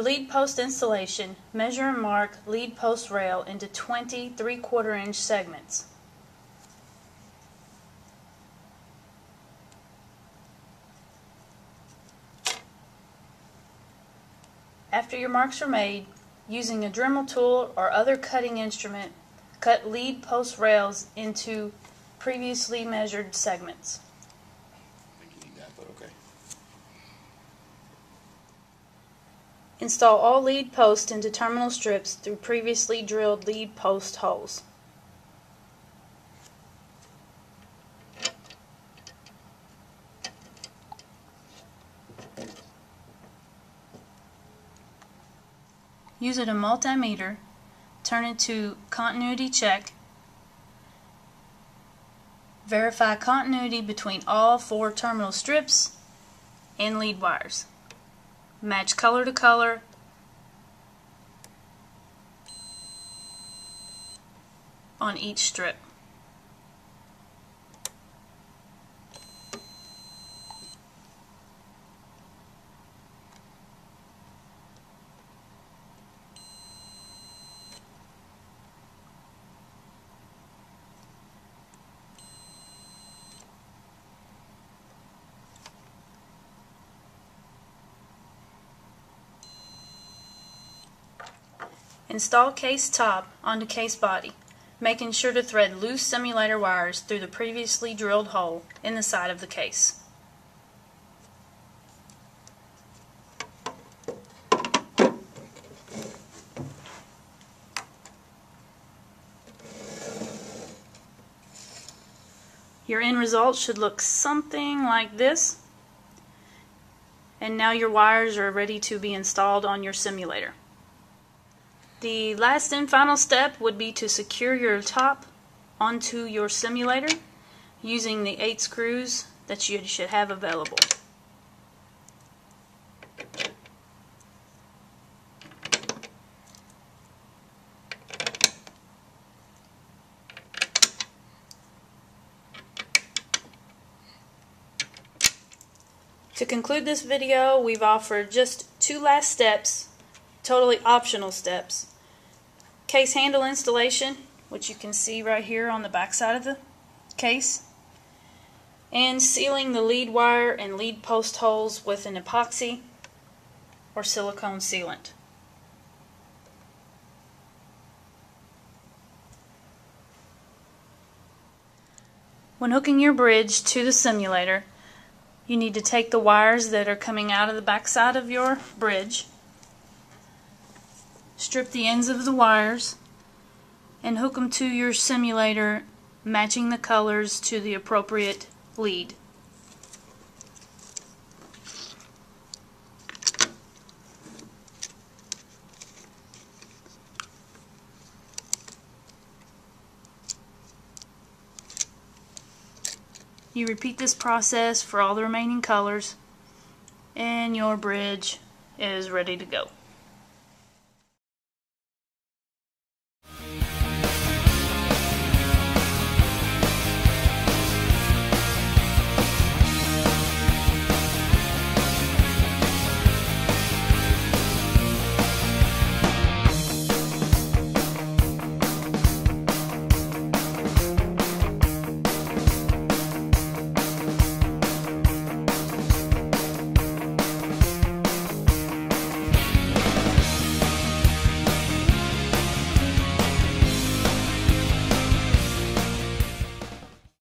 lead post installation, measure and mark lead post rail into 20 3-quarter inch segments. After your marks are made, using a Dremel tool or other cutting instrument, cut lead post rails into previously measured segments. I think you need that, but okay. Install all lead posts into terminal strips through previously drilled lead post holes. Use it a multimeter, turn it to continuity check, verify continuity between all four terminal strips and lead wires. Match color to color on each strip. Install case top onto case body, making sure to thread loose simulator wires through the previously drilled hole in the side of the case. Your end result should look something like this. And now your wires are ready to be installed on your simulator. The last and final step would be to secure your top onto your simulator using the eight screws that you should have available. To conclude this video, we've offered just two last steps, totally optional steps. Case handle installation, which you can see right here on the back side of the case. And sealing the lead wire and lead post holes with an epoxy or silicone sealant. When hooking your bridge to the simulator, you need to take the wires that are coming out of the backside of your bridge, strip the ends of the wires, and hook them to your simulator matching the colors to the appropriate lead. You repeat this process for all the remaining colors and your bridge is ready to go.